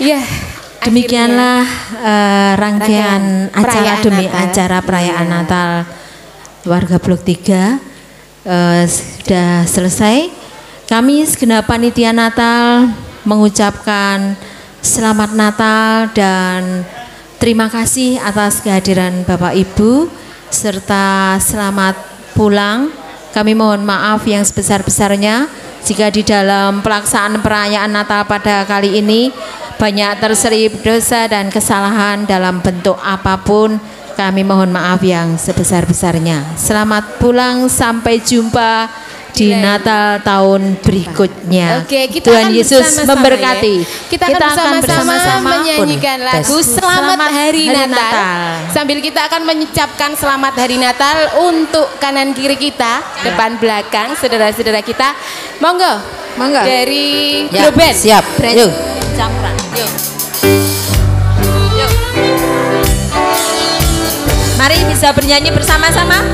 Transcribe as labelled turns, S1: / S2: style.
S1: Iya.
S2: Demikianlah uh, rangkaian,
S1: Rangkaian
S2: acara demi
S1: Natal.
S2: acara perayaan
S1: Iya.
S2: Natal warga Blok 3 uh, sudah selesai. Kami segenap panitia Natal mengucapkan selamat Natal dan terima kasih atas kehadiran Bapak Ibu serta selamat pulang. Kami mohon maaf yang sebesar-besarnya jika di dalam pelaksanaan perayaan Natal pada kali ini banyak terselip dosa dan kesalahan dalam bentuk apa pun. Kami mohon maaf yang sebesar-besarnya. Selamat pulang, sampai jumpa di
S1: lain-
S2: Natal tahun berikutnya.
S1: Oke, kita
S2: Tuhan
S1: akan
S2: Yesus
S1: bersama-sama
S2: memberkati.
S1: ya. Kita, akan bersama-sama menyanyikan
S2: Pun.
S1: lagu
S2: Tes.
S1: Selamat, Hari,
S2: Hari
S1: Natal.
S2: Natal.
S1: Sambil kita akan mengucapkan Selamat Hari Natal untuk kanan kiri kita, depan belakang, saudara-saudara kita. Monggo.
S2: Monggo.
S1: Dari
S3: Ya,
S1: band.
S3: siap.
S1: Brand-
S3: Yuk.
S1: Yuk.
S2: Mari bisa bernyanyi bersama-sama.